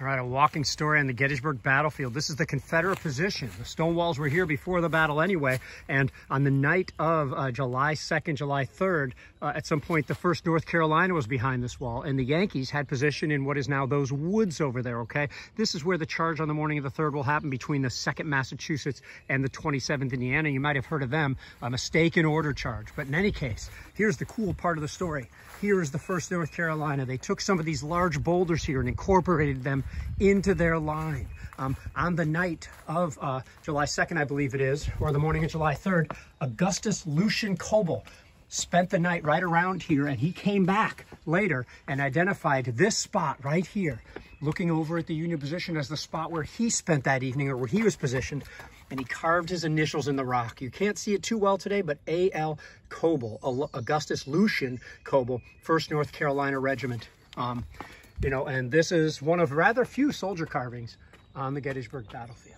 All right, a walking story on the Gettysburg battlefield. This is the Confederate position. The stone walls were here before the battle anyway. And on the night of uh, July 2nd, July 3rd, uh, at some point, the 1st North Carolina was behind this wall. And the Yankees had position in what is now those woods over there, okay? This is where the charge on the morning of the 3rd will happen between the 2nd Massachusetts and the 27th Indiana. You might have heard of them, a mistaken order charge. But in any case, here's the cool part of the story. Here is the 1st North Carolina. They took some of these large boulders here and incorporated them into their line. Um, on the night of uh, July 2nd, I believe it is, or the morning of July 3rd, Augustus Lucian Coble spent the night right around here and he came back later and identified this spot right here, looking over at the Union position as the spot where he spent that evening or where he was positioned. And he carved his initials in the rock. You can't see it too well today, but A.L. Coble, Augustus Lucian Coble, 1st North Carolina Regiment. Um, you know, and this is one of rather few soldier carvings on the Gettysburg battlefield.